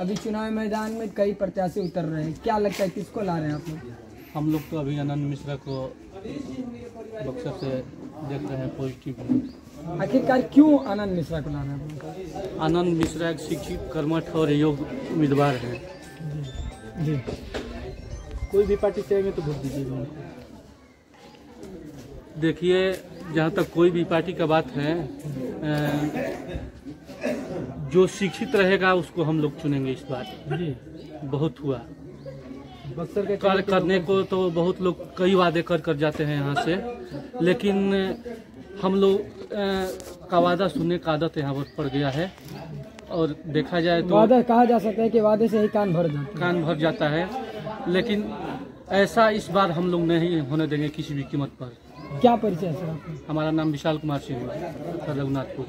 अभी चुनाव मैदान में कई प्रत्याशी उतर रहे हैं। क्या लगता है किसको ला रहे हैं आप लोग? हम लोग तो अभी आनंद मिश्रा को बक्सर से देख रहे हैं पॉजिटिव आखिरकार क्यों आनंद मिश्रा को ला रहे हैं आनंद मिश्रा एक शिक्षित कर्मठ और योग्य उम्मीदवार हैं। जी। कोई भी पार्टी आएँगे तो वोट दीजिए देखिए जहाँ तक कोई भी पार्टी का बात है जो शिक्षित रहेगा उसको हम लोग चुनेंगे इस बार। जी। बहुत हुआ। बक्सर के कर करने को तो बहुत लोग कई वादे कर कर जाते हैं यहाँ से लेकिन हम लोग का वादा सुनने का आदत यहाँ पर पड़ गया है। और देखा जाए तो वादा कहा जा सकता है कि वादे से ही कान भर जाता हैं। कान भर जाता है। लेकिन ऐसा इस बार हम लोग नहीं होने देंगे किसी भी कीमत पर। क्या परिचय है सर हमारा नाम विशाल कुमार सिंह है सर रघुनाथपुर।